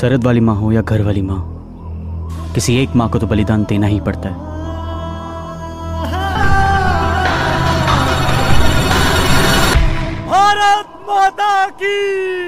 सरहद वाली माँ हो या घर वाली माँ, किसी एक माँ को तो बलिदान देना ही पड़ता है। भारत माता की।